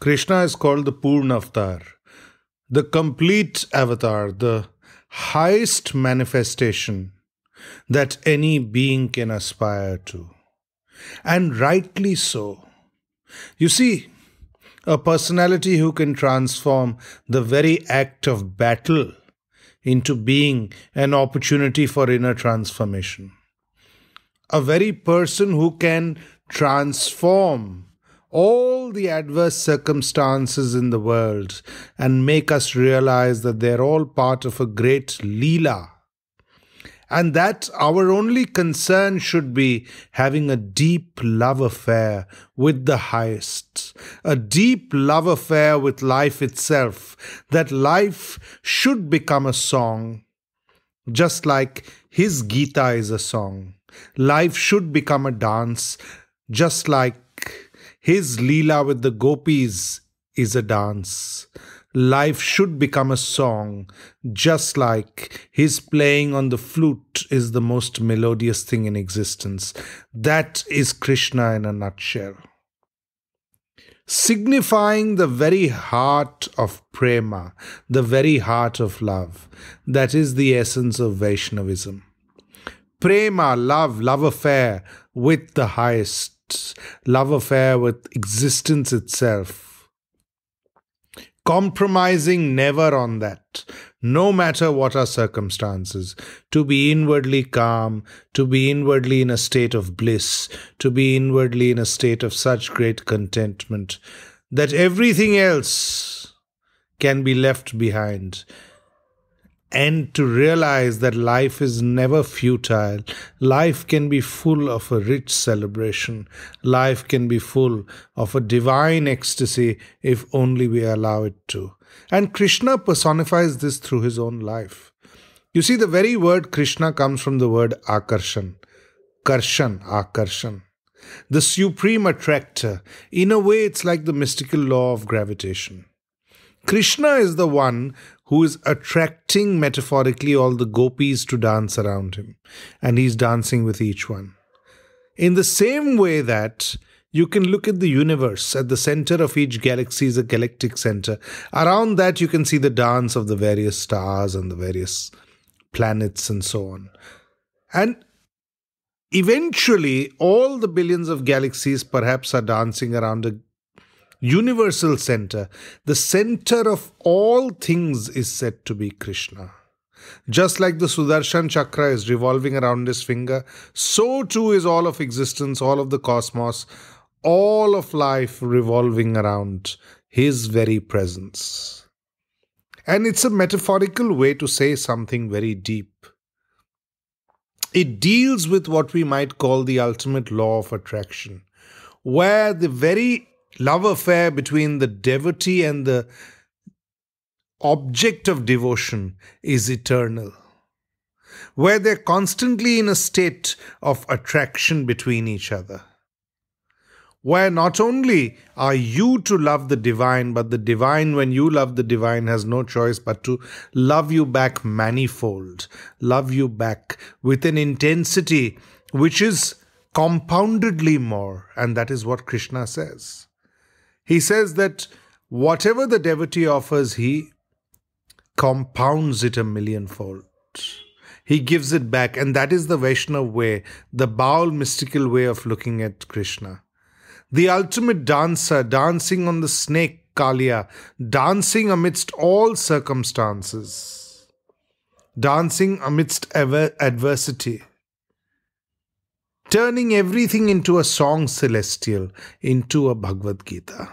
Krishna is called the Purna Avatar, the complete avatar, the highest manifestation that any being can aspire to. And rightly so. You see, a personality who can transform the very act of battle into being an opportunity for inner transformation. A very person who can transform all the adverse circumstances in the world and make us realize that they're all part of a great Leela. And that our only concern should be having a deep love affair with the highest, a deep love affair with life itself, that life should become a song, just like his Gita is a song. Life should become a dance, just like his Leela with the gopis is a dance life should become a song, just like his playing on the flute is the most melodious thing in existence. That is Krishna in a nutshell. Signifying the very heart of prema, the very heart of love. That is the essence of Vaishnavism. Prema, love, love affair with the highest, love affair with existence itself. Compromising never on that, no matter what our circumstances, to be inwardly calm, to be inwardly in a state of bliss, to be inwardly in a state of such great contentment that everything else can be left behind and to realize that life is never futile. Life can be full of a rich celebration. Life can be full of a divine ecstasy if only we allow it to. And Krishna personifies this through his own life. You see, the very word Krishna comes from the word akarshan. Karshan, akarshan. The supreme attractor. In a way, it's like the mystical law of gravitation. Krishna is the one who is attracting metaphorically all the gopis to dance around him, and he's dancing with each one. In the same way that you can look at the universe, at the center of each galaxy is a galactic center. Around that, you can see the dance of the various stars and the various planets and so on. And eventually, all the billions of galaxies perhaps are dancing around a universal center, the center of all things is said to be Krishna. Just like the Sudarshan Chakra is revolving around his finger, so too is all of existence, all of the cosmos, all of life revolving around his very presence. And it's a metaphorical way to say something very deep. It deals with what we might call the ultimate law of attraction, where the very love affair between the devotee and the object of devotion is eternal, where they're constantly in a state of attraction between each other. Where not only are you to love the divine, but the divine, when you love the divine, has no choice but to love you back manifold, love you back with an intensity which is compoundedly more. And that is what Krishna says. He says that whatever the devotee offers, he compounds it a millionfold. He gives it back, and that is the Vaishnav way, the Baul mystical way of looking at Krishna. The ultimate dancer, dancing on the snake Kalia, dancing amidst all circumstances, dancing amidst adversity turning everything into a song celestial, into a Bhagavad Gita.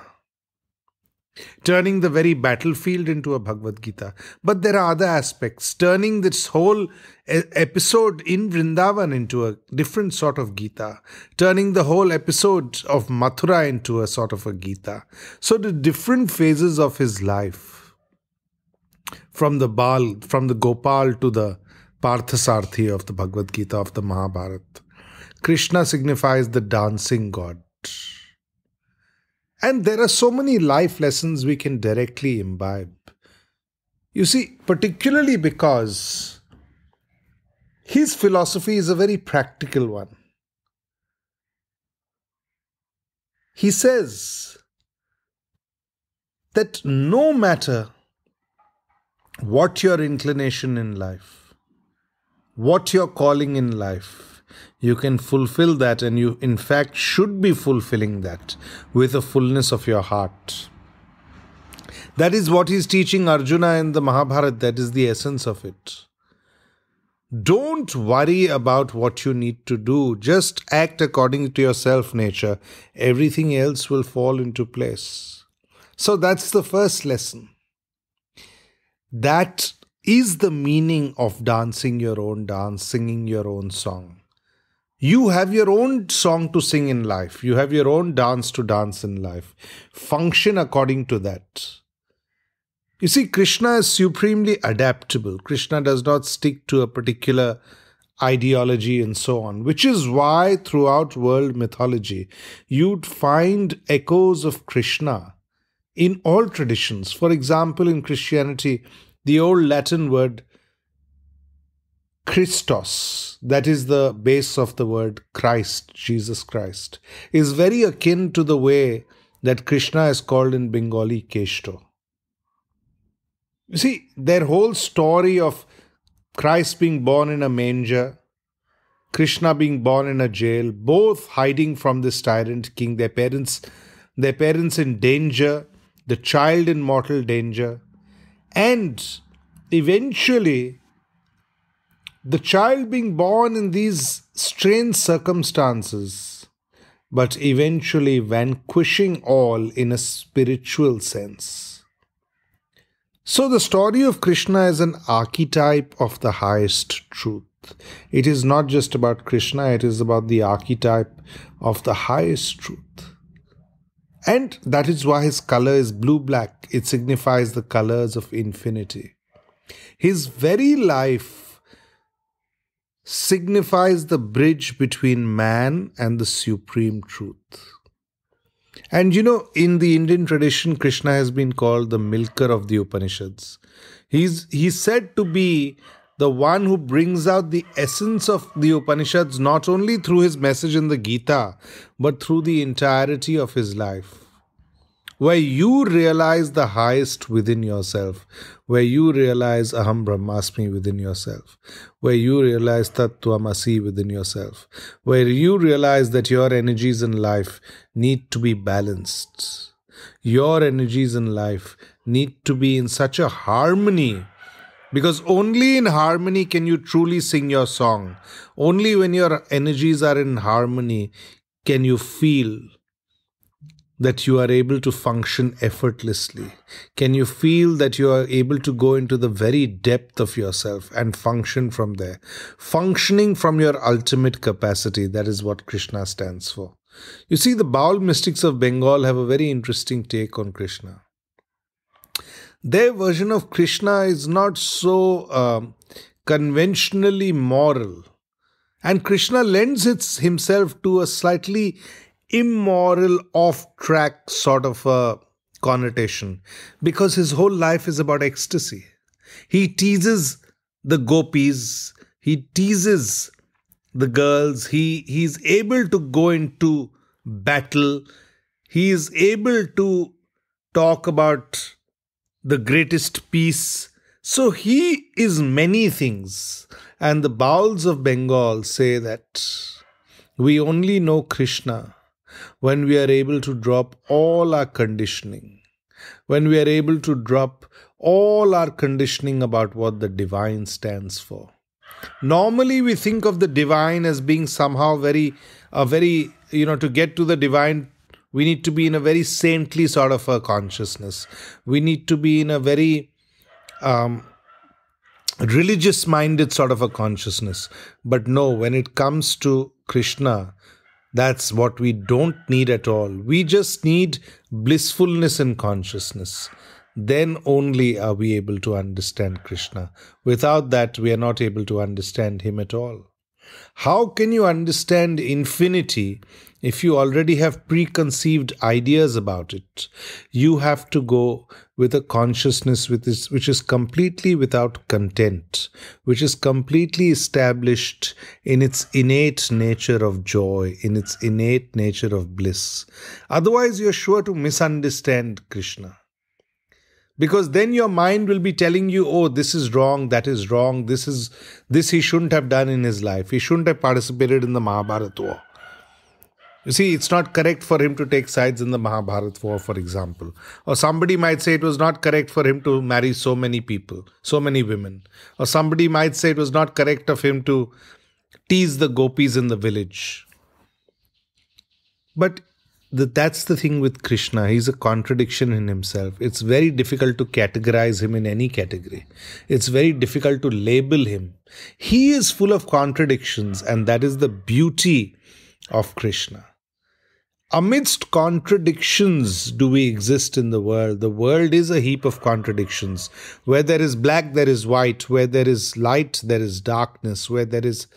Turning the very battlefield into a Bhagavad Gita. But there are other aspects, turning this whole episode in Vrindavan into a different sort of Gita, turning the whole episode of Mathura into a sort of a Gita. So, the different phases of his life, from the Bal, from the Gopal to the Parthasarthi of the Bhagavad Gita, of the Mahabharata Krishna signifies the dancing god. And there are so many life lessons we can directly imbibe. You see, particularly because his philosophy is a very practical one. He says that no matter what your inclination in life, what your calling in life, you can fulfill that, and you, in fact, should be fulfilling that with the fullness of your heart. That is what he's teaching Arjuna in the Mahabharata. That is the essence of it. Don't worry about what you need to do. Just act according to your self nature. Everything else will fall into place. So that's the first lesson. That is the meaning of dancing your own dance, singing your own song. You have your own song to sing in life. You have your own dance to dance in life. Function according to that. You see, Krishna is supremely adaptable. Krishna does not stick to a particular ideology and so on, which is why throughout world mythology you'd find echoes of Krishna in all traditions. For example, in Christianity, the old Latin word Christos, that is the base of the word Christ, Jesus Christ, is very akin to the way that Krishna is called in Bengali Keshto. You see, their whole story of Christ being born in a manger, Krishna being born in a jail, both hiding from this tyrant king, their parents, their parents in danger, the child in mortal danger, and eventually the child being born in these strange circumstances, but eventually vanquishing all in a spiritual sense. So, the story of Krishna is an archetype of the highest truth. It is not just about Krishna, it is about the archetype of the highest truth. And that is why his color is blue black. It signifies the colors of infinity. His very life signifies the bridge between man and the supreme truth. And you know, in the Indian tradition, Krishna has been called the milker of the Upanishads. He's he's said to be the one who brings out the essence of the Upanishads not only through his message in the Gita, but through the entirety of his life where you realize the highest within yourself, where you realize Aham Brahmasmi within yourself, where you realize Tattvamasi within yourself, where you realize that your energies in life need to be balanced. Your energies in life need to be in such a harmony because only in harmony can you truly sing your song. Only when your energies are in harmony can you feel that you are able to function effortlessly? Can you feel that you are able to go into the very depth of yourself and function from there? Functioning from your ultimate capacity, that is what Krishna stands for. You see, the Baul mystics of Bengal have a very interesting take on Krishna. Their version of Krishna is not so um, conventionally moral. And Krishna lends himself to a slightly immoral, off track sort of a connotation because his whole life is about ecstasy. He teases the gopis, he teases the girls, he, he's able to go into battle, he is able to talk about the greatest peace. So he is many things. And the Bauls of Bengal say that we only know Krishna when we are able to drop all our conditioning, when we are able to drop all our conditioning about what the divine stands for. Normally, we think of the divine as being somehow very, a very, you know, to get to the divine, we need to be in a very saintly sort of a consciousness. We need to be in a very um, religious minded sort of a consciousness. But no, when it comes to Krishna, that's what we don't need at all. We just need blissfulness in consciousness. Then only are we able to understand Krishna. Without that, we are not able to understand Him at all. How can you understand infinity if you already have preconceived ideas about it? You have to go with a consciousness which is completely without content, which is completely established in its innate nature of joy, in its innate nature of bliss. Otherwise, you're sure to misunderstand Krishna. Because then your mind will be telling you oh this is wrong that is wrong this is this he shouldn't have done in his life. He shouldn't have participated in the mahabharata war. You see it's not correct for him to take sides in the mahabharata war for example. Or somebody might say it was not correct for him to marry so many people so many women. Or somebody might say it was not correct of him to tease the gopis in the village. But that that's the thing with Krishna. He's a contradiction in himself. It's very difficult to categorize him in any category. It's very difficult to label him. He is full of contradictions, and that is the beauty of Krishna. Amidst contradictions do we exist in the world. The world is a heap of contradictions. Where there is black, there is white. Where there is light, there is darkness. Where there is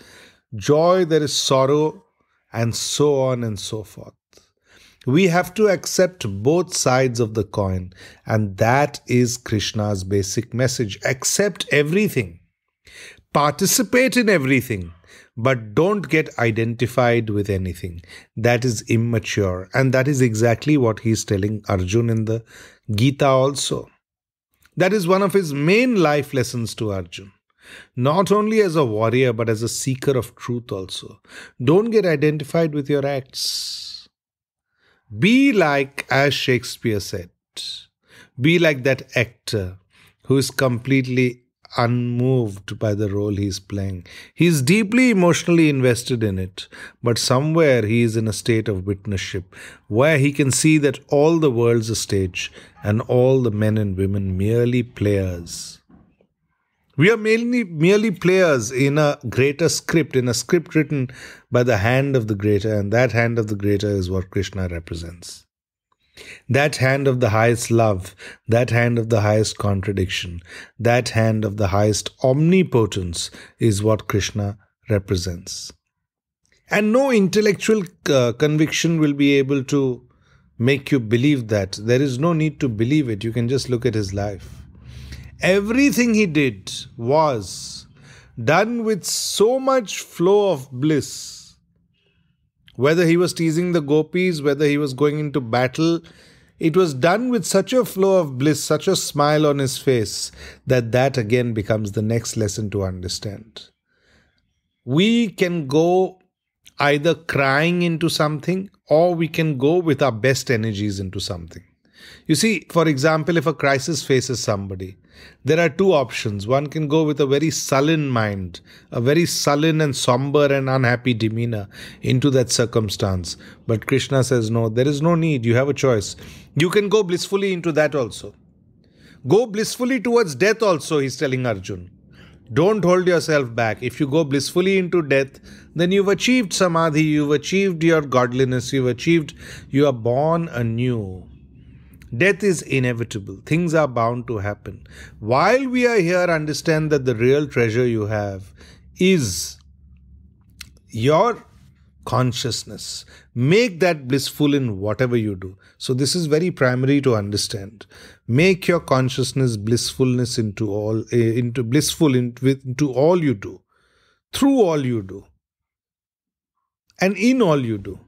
joy, there is sorrow, and so on and so forth. We have to accept both sides of the coin, and that is Krishna's basic message. Accept everything, participate in everything, but don't get identified with anything. That is immature, and that is exactly what he is telling Arjun in the Gita also. That is one of his main life lessons to Arjun not only as a warrior but as a seeker of truth also. Don't get identified with your acts. Be like, as Shakespeare said, be like that actor who is completely unmoved by the role he's playing. He's deeply emotionally invested in it, but somewhere he is in a state of witnessship where he can see that all the world's a stage and all the men and women merely players. We are merely, merely players in a greater script, in a script written by the hand of the greater, and that hand of the greater is what Krishna represents. That hand of the highest love, that hand of the highest contradiction, that hand of the highest omnipotence is what Krishna represents. And no intellectual uh, conviction will be able to make you believe that. There is no need to believe it. You can just look at his life. Everything he did was done with so much flow of bliss. Whether he was teasing the gopis, whether he was going into battle, it was done with such a flow of bliss, such a smile on his face, that that again becomes the next lesson to understand. We can go either crying into something or we can go with our best energies into something. You see, for example, if a crisis faces somebody, there are two options. One can go with a very sullen mind, a very sullen and somber and unhappy demeanor into that circumstance. But Krishna says, no, there is no need. You have a choice. You can go blissfully into that also. Go blissfully towards death also, he's telling Arjun. Don't hold yourself back. If you go blissfully into death, then you've achieved samadhi, you've achieved your godliness, you've achieved, you are born anew. Death is inevitable. Things are bound to happen. While we are here, understand that the real treasure you have is your consciousness. Make that blissful in whatever you do. So, this is very primary to understand. Make your consciousness blissfulness into all, eh, into blissful into all you do, through all you do, and in all you do.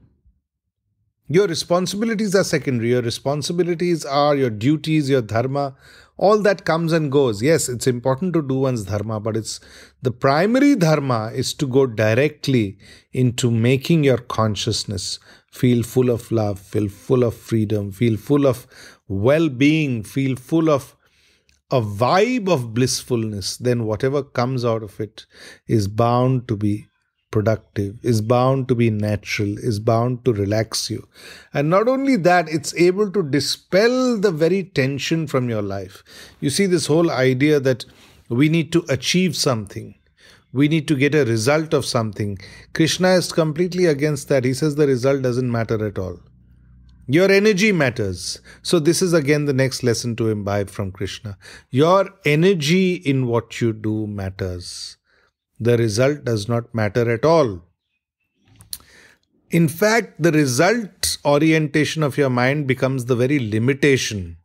Your responsibilities are secondary. Your responsibilities are your duties, your dharma. All that comes and goes. Yes, it's important to do one's dharma, but it's the primary dharma is to go directly into making your consciousness feel full of love, feel full of freedom, feel full of well being, feel full of a vibe of blissfulness. Then whatever comes out of it is bound to be productive, is bound to be natural, is bound to relax you. And not only that, it's able to dispel the very tension from your life. You see, this whole idea that we need to achieve something, we need to get a result of something. Krishna is completely against that. He says the result doesn't matter at all. Your energy matters. So, this is again the next lesson to imbibe from Krishna. Your energy in what you do matters the result does not matter at all. In fact, the result orientation of your mind becomes the very limitation.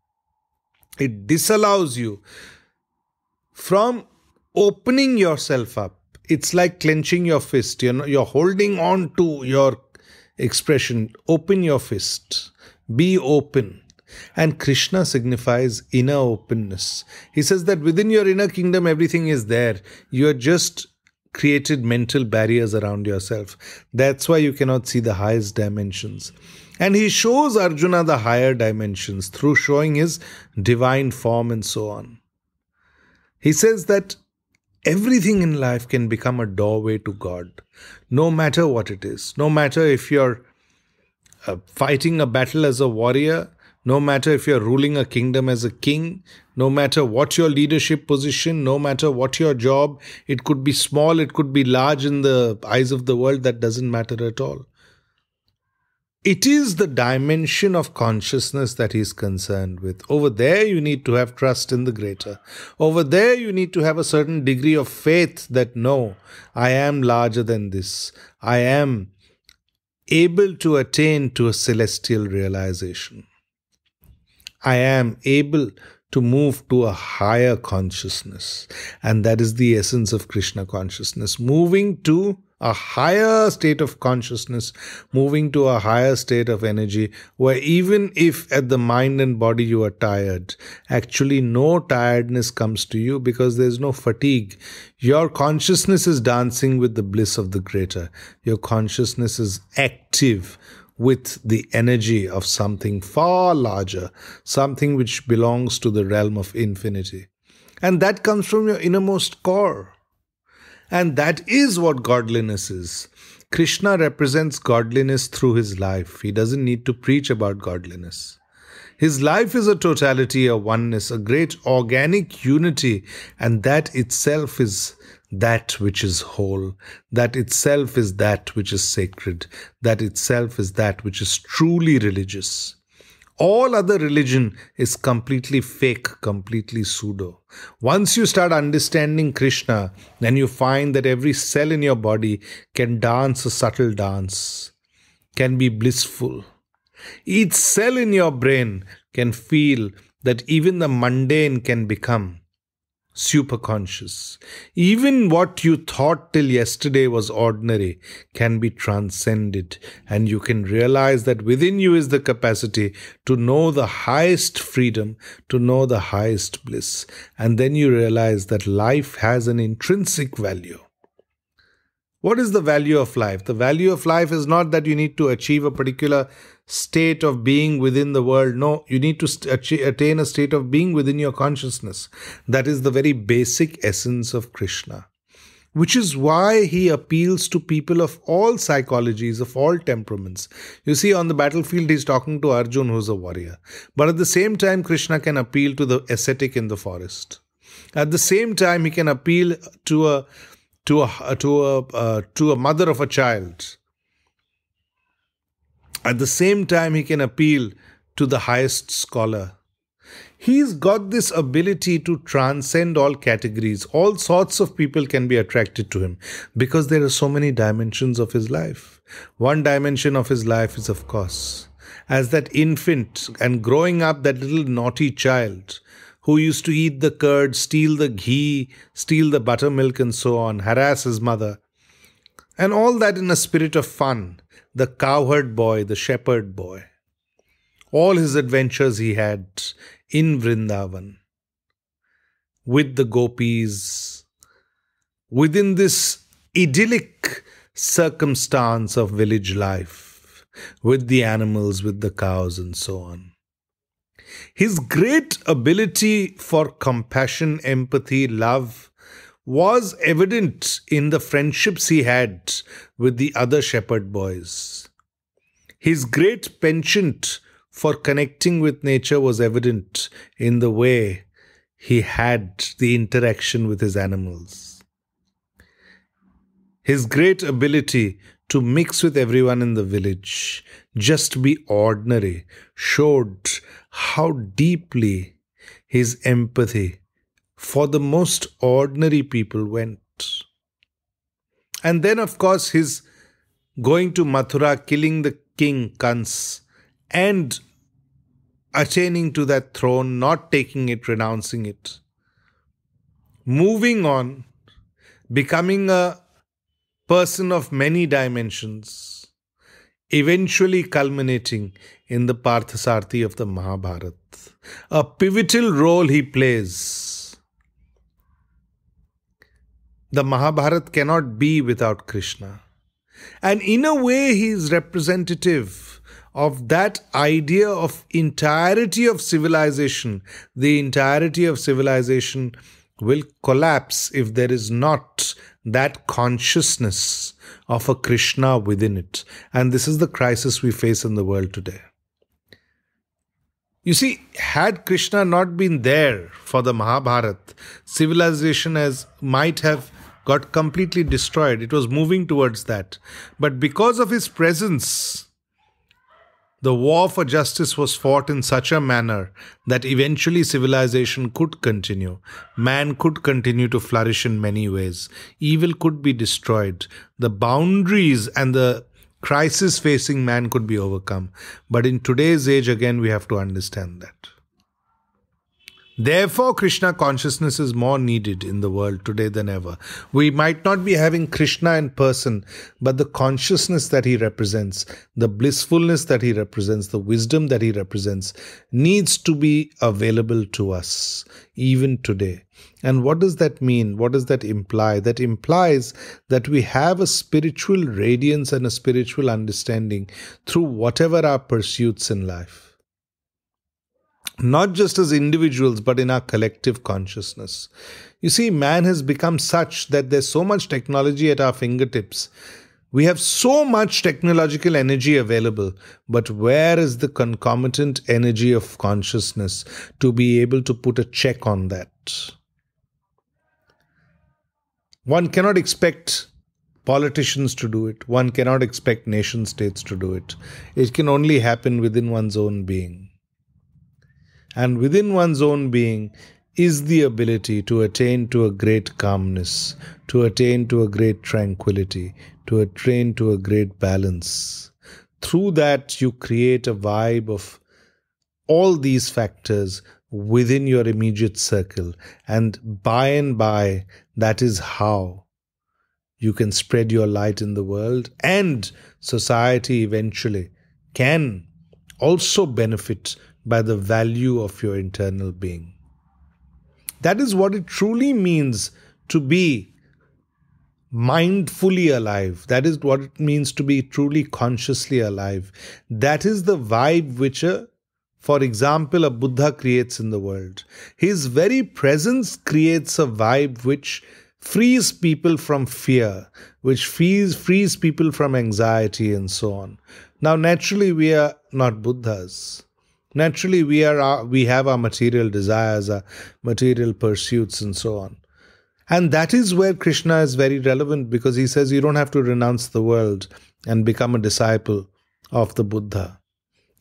It disallows you from opening yourself up. It's like clenching your fist. You're, you're holding on to your expression. Open your fist. Be open. And Krishna signifies inner openness. He says that within your inner kingdom, everything is there. You are just created mental barriers around yourself. That's why you cannot see the highest dimensions. And he shows Arjuna the higher dimensions through showing his divine form and so on. He says that everything in life can become a doorway to God, no matter what it is. No matter if you're uh, fighting a battle as a warrior, no matter if you're ruling a kingdom as a king, no matter what your leadership position, no matter what your job, it could be small, it could be large in the eyes of the world, that doesn't matter at all. It is the dimension of consciousness that he's concerned with. Over there, you need to have trust in the greater. Over there, you need to have a certain degree of faith that no, I am larger than this. I am able to attain to a celestial realization. I am able to move to a higher consciousness. And that is the essence of Krishna consciousness. Moving to a higher state of consciousness, moving to a higher state of energy, where even if at the mind and body you are tired, actually no tiredness comes to you because there's no fatigue. Your consciousness is dancing with the bliss of the greater. Your consciousness is active with the energy of something far larger, something which belongs to the realm of infinity. And that comes from your innermost core. And that is what godliness is. Krishna represents godliness through his life. He doesn't need to preach about godliness. His life is a totality, a oneness, a great organic unity, and that itself is that which is whole, that itself is that which is sacred, that itself is that which is truly religious. All other religion is completely fake, completely pseudo. Once you start understanding Krishna, then you find that every cell in your body can dance a subtle dance, can be blissful. Each cell in your brain can feel that even the mundane can become superconscious. Even what you thought till yesterday was ordinary can be transcended, and you can realize that within you is the capacity to know the highest freedom, to know the highest bliss. And then you realize that life has an intrinsic value. What is the value of life? The value of life is not that you need to achieve a particular state of being within the world. No, you need to attain a state of being within your consciousness. That is the very basic essence of Krishna. Which is why he appeals to people of all psychologies, of all temperaments. You see, on the battlefield, he's talking to Arjun, who's a warrior. But at the same time, Krishna can appeal to the ascetic in the forest. At the same time, he can appeal to a to a to a uh, to a mother of a child. At the same time, he can appeal to the highest scholar. He's got this ability to transcend all categories. All sorts of people can be attracted to him because there are so many dimensions of his life. One dimension of his life is, of course, as that infant and growing up, that little naughty child who used to eat the curd, steal the ghee, steal the buttermilk, and so on, harass his mother. And all that in a spirit of fun. The cowherd boy, the shepherd boy. All his adventures he had in Vrindavan with the gopis, within this idyllic circumstance of village life, with the animals, with the cows, and so on. His great ability for compassion, empathy, love was evident in the friendships he had with the other shepherd boys. His great penchant for connecting with nature was evident in the way he had the interaction with his animals. His great ability to mix with everyone in the village, just be ordinary, showed how deeply his empathy for the most ordinary people went. And then, of course, his going to Mathura, killing the king Kans, and attaining to that throne, not taking it, renouncing it. Moving on, becoming a person of many dimensions, eventually culminating in the Parthasarthi of the Mahabharata. A pivotal role he plays. The Mahabharata cannot be without Krishna. And in a way, he is representative of that idea of entirety of civilization. The entirety of civilization will collapse if there is not that consciousness of a Krishna within it. And this is the crisis we face in the world today. You see, had Krishna not been there for the Mahabharata, civilization as might have got completely destroyed. It was moving towards that. But because of his presence, the war for justice was fought in such a manner that eventually civilization could continue. Man could continue to flourish in many ways. Evil could be destroyed. The boundaries and the crisis facing man could be overcome. But in today's age, again, we have to understand that. Therefore, Krishna consciousness is more needed in the world today than ever. We might not be having Krishna in person, but the consciousness that he represents, the blissfulness that he represents, the wisdom that he represents, needs to be available to us even today. And what does that mean? What does that imply? That implies that we have a spiritual radiance and a spiritual understanding through whatever our pursuits in life not just as individuals, but in our collective consciousness. You see, man has become such that there's so much technology at our fingertips. We have so much technological energy available, but where is the concomitant energy of consciousness to be able to put a check on that? One cannot expect politicians to do it. One cannot expect nation states to do it. It can only happen within one's own being and within one's own being is the ability to attain to a great calmness, to attain to a great tranquility, to attain to a great balance. Through that, you create a vibe of all these factors within your immediate circle, and by and by, that is how you can spread your light in the world, and society eventually can also benefit by the value of your internal being. That is what it truly means to be mindfully alive. That is what it means to be truly consciously alive. That is the vibe which a for example, a Buddha creates in the world. His very presence creates a vibe which frees people from fear, which frees, frees people from anxiety, and so on. Now, naturally, we are not Buddhas naturally we are our, we have our material desires our material pursuits and so on. And that is where krishna is very relevant because he says you don't have to renounce the world and become a disciple of the buddha.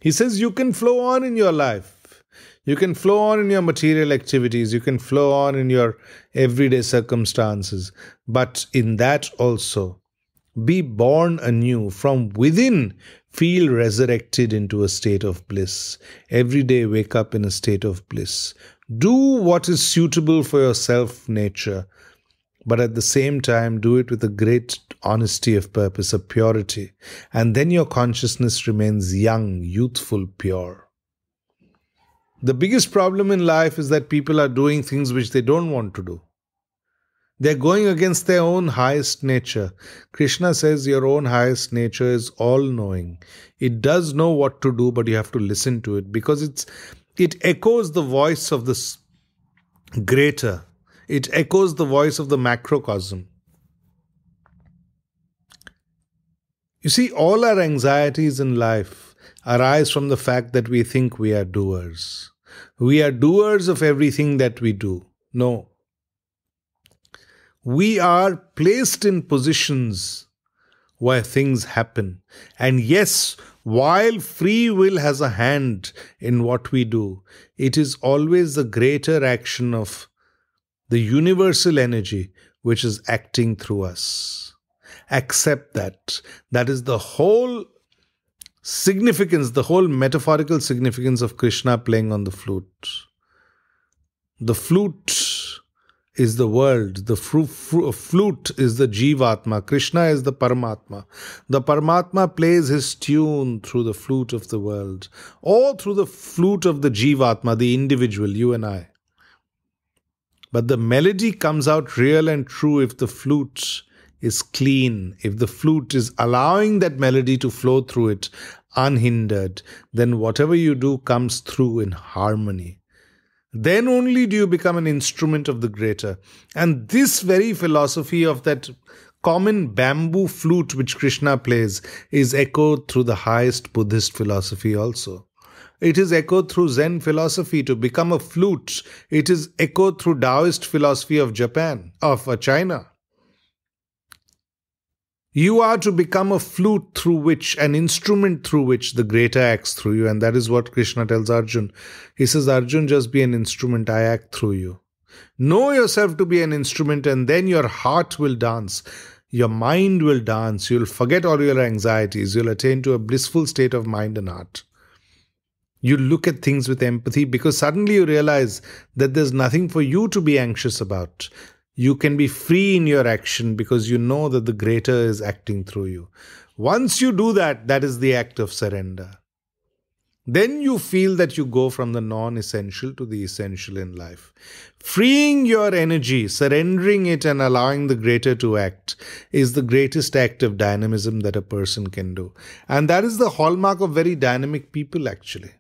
He says you can flow on in your life. You can flow on in your material activities. You can flow on in your everyday circumstances. But in that also be born anew from within Feel resurrected into a state of bliss. Every day, wake up in a state of bliss. Do what is suitable for your self nature, but at the same time, do it with a great honesty of purpose, a purity. And then your consciousness remains young, youthful, pure. The biggest problem in life is that people are doing things which they don't want to do. They're going against their own highest nature. Krishna says your own highest nature is all knowing. It does know what to do, but you have to listen to it because it's it echoes the voice of this greater. It echoes the voice of the macrocosm. You see, all our anxieties in life arise from the fact that we think we are doers. We are doers of everything that we do. No, we are placed in positions where things happen. And yes, while free will has a hand in what we do, it is always the greater action of the universal energy which is acting through us. Accept that. That is the whole significance, the whole metaphorical significance of Krishna playing on the flute. The flute is the world, the fru- fru- flute is the Jivatma, Krishna is the Paramatma. The Paramatma plays his tune through the flute of the world, or through the flute of the Jivatma, the individual, you and I. But the melody comes out real and true if the flute is clean, if the flute is allowing that melody to flow through it unhindered, then whatever you do comes through in harmony. Then only do you become an instrument of the greater. And this very philosophy of that common bamboo flute which Krishna plays is echoed through the highest Buddhist philosophy also. It is echoed through Zen philosophy to become a flute. It is echoed through Taoist philosophy of Japan, of uh, China. You are to become a flute through which, an instrument through which the greater acts through you. And that is what Krishna tells Arjun. He says, Arjun, just be an instrument, I act through you. Know yourself to be an instrument, and then your heart will dance. Your mind will dance. You'll forget all your anxieties. You'll attain to a blissful state of mind and heart. You look at things with empathy because suddenly you realize that there's nothing for you to be anxious about. You can be free in your action because you know that the greater is acting through you. Once you do that, that is the act of surrender. Then you feel that you go from the non essential to the essential in life. Freeing your energy, surrendering it, and allowing the greater to act is the greatest act of dynamism that a person can do. And that is the hallmark of very dynamic people, actually.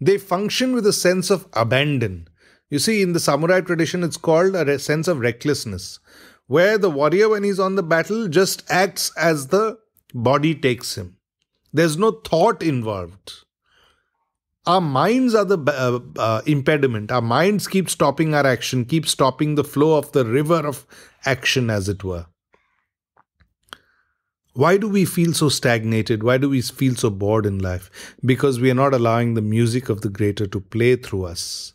They function with a sense of abandon. You see, in the samurai tradition, it's called a sense of recklessness, where the warrior, when he's on the battle, just acts as the body takes him. There's no thought involved. Our minds are the uh, uh, impediment. Our minds keep stopping our action, keep stopping the flow of the river of action, as it were. Why do we feel so stagnated? Why do we feel so bored in life? Because we are not allowing the music of the greater to play through us.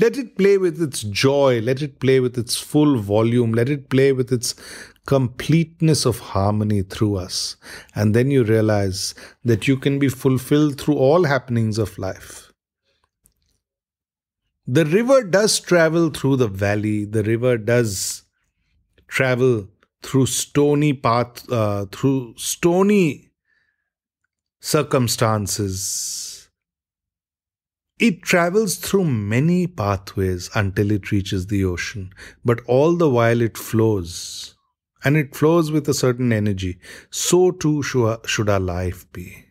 Let it play with its joy. Let it play with its full volume. Let it play with its completeness of harmony through us. And then you realize that you can be fulfilled through all happenings of life. The river does travel through the valley, the river does travel through stony path, uh, through stony circumstances it travels through many pathways until it reaches the ocean, but all the while it flows. And it flows with a certain energy. So too should our life be.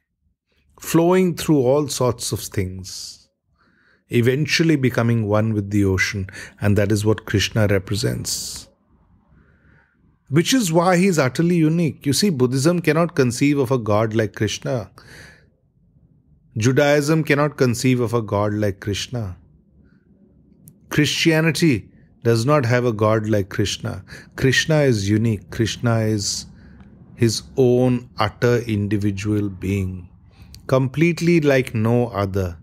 Flowing through all sorts of things. Eventually becoming one with the ocean, and that is what Krishna represents. Which is why he is utterly unique. You see, Buddhism cannot conceive of a god like Krishna. Judaism cannot conceive of a God like Krishna. Christianity does not have a God like Krishna. Krishna is unique. Krishna is his own utter individual being, completely like no other.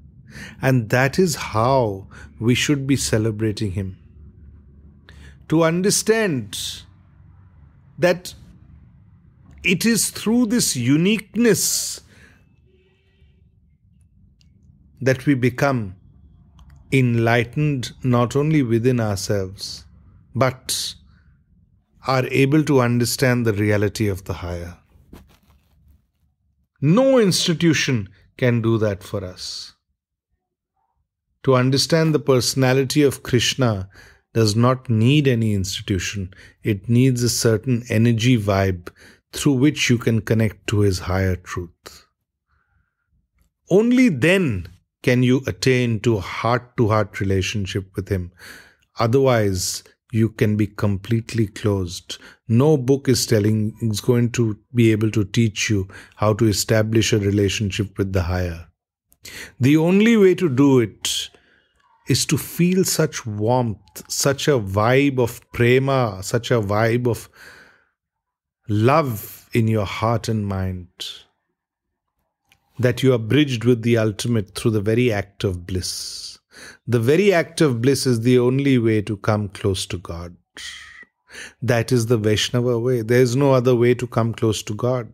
And that is how we should be celebrating him. To understand that it is through this uniqueness that we become enlightened not only within ourselves, but are able to understand the reality of the higher. No institution can do that for us. To understand the personality of Krishna does not need any institution, it needs a certain energy vibe through which you can connect to his higher truth. Only then can you attain to a heart to heart relationship with Him. Otherwise, you can be completely closed. No book is telling, is going to be able to teach you how to establish a relationship with the higher. The only way to do it is to feel such warmth, such a vibe of prema, such a vibe of love in your heart and mind that you are bridged with the ultimate through the very act of bliss. The very act of bliss is the only way to come close to God. That is the Vaishnava way. There is no other way to come close to God.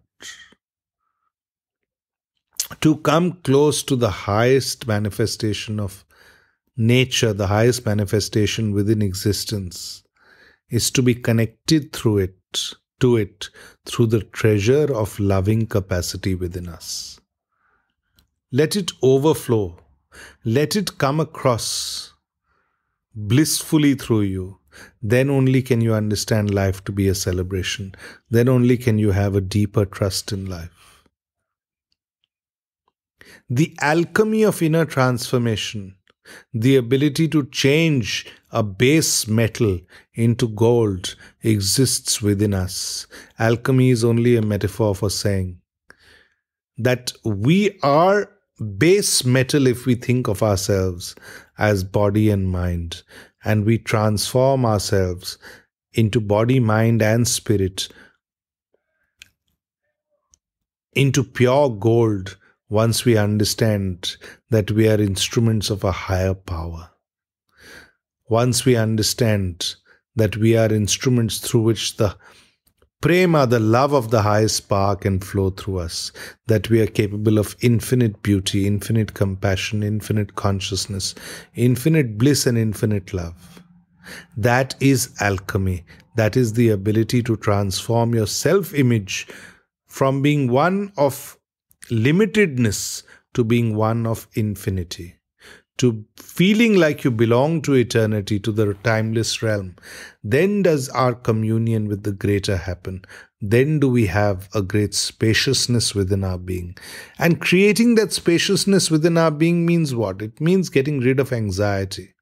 To come close to the highest manifestation of nature, the highest manifestation within existence, is to be connected through it to it through the treasure of loving capacity within us. Let it overflow. Let it come across blissfully through you. Then only can you understand life to be a celebration. Then only can you have a deeper trust in life. The alchemy of inner transformation the ability to change a base metal into gold exists within us. Alchemy is only a metaphor for saying that we are base metal if we think of ourselves as body and mind, and we transform ourselves into body, mind, and spirit into pure gold once we understand that we are instruments of a higher power, once we understand that we are instruments through which the prema, the love of the highest spark, can flow through us, that we are capable of infinite beauty, infinite compassion, infinite consciousness, infinite bliss, and infinite love. That is alchemy. That is the ability to transform your self image from being one of limitedness to being one of infinity, to feeling like you belong to eternity, to the timeless realm, then does our communion with the greater happen. Then do we have a great spaciousness within our being. And creating that spaciousness within our being means what? It means getting rid of anxiety.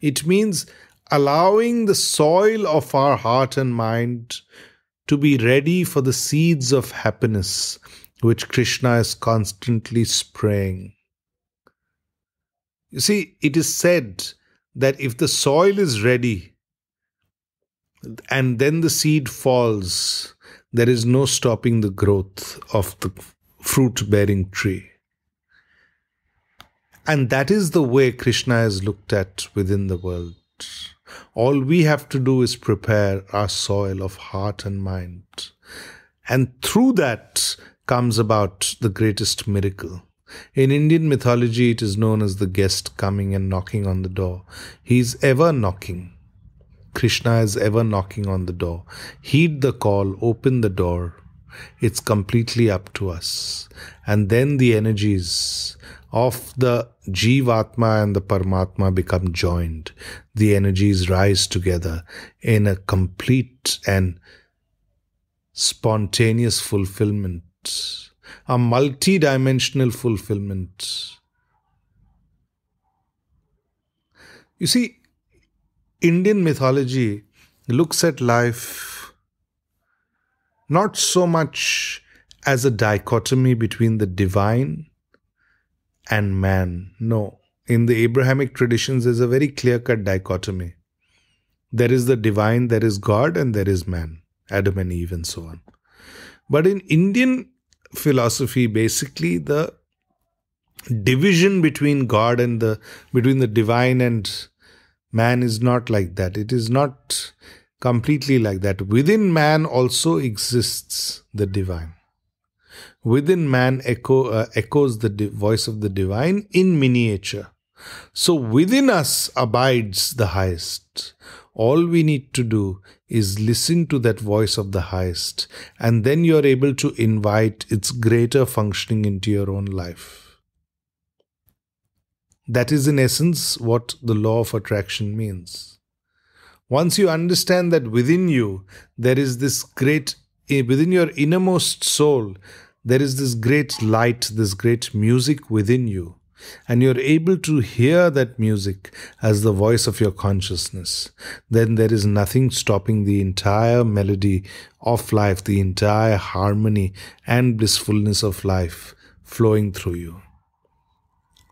It means allowing the soil of our heart and mind to be ready for the seeds of happiness which Krishna is constantly spraying. You see, it is said that if the soil is ready and then the seed falls, there is no stopping the growth of the fruit bearing tree. And that is the way Krishna is looked at within the world. All we have to do is prepare our soil of heart and mind. And through that, comes about the greatest miracle. In Indian mythology, it is known as the guest coming and knocking on the door. He is ever knocking. Krishna is ever knocking on the door. Heed the call, open the door. It's completely up to us. And then the energies of the Jivatma and the Paramatma become joined. The energies rise together in a complete and spontaneous fulfillment a multi dimensional fulfillment. You see, Indian mythology looks at life not so much as a dichotomy between the divine and man. No. In the Abrahamic traditions, there's a very clear cut dichotomy. There is the divine, there is God, and there is man, Adam and Eve, and so on. But in Indian philosophy, basically the division between God and the between the divine and man is not like that. It is not completely like that. Within man also exists the divine. Within man echo, uh, echoes the di- voice of the divine in miniature. So within us abides the highest. All we need to do is listen to that voice of the highest, and then you're able to invite its greater functioning into your own life. That is, in essence, what the law of attraction means. Once you understand that within you there is this great, eh, within your innermost soul, there is this great light, this great music within you and you're able to hear that music as the voice of your consciousness, then there is nothing stopping the entire melody of life, the entire harmony and blissfulness of life flowing through you.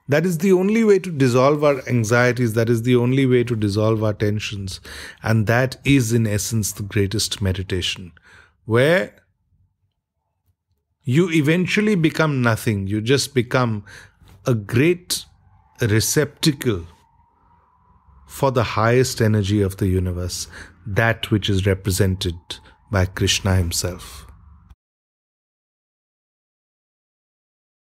That is the only way to dissolve our anxieties. That is the only way to dissolve our tensions. And that is, in essence, the greatest meditation, where you eventually become nothing. You just become a great receptacle for the highest energy of the universe, that which is represented by Krishna himself.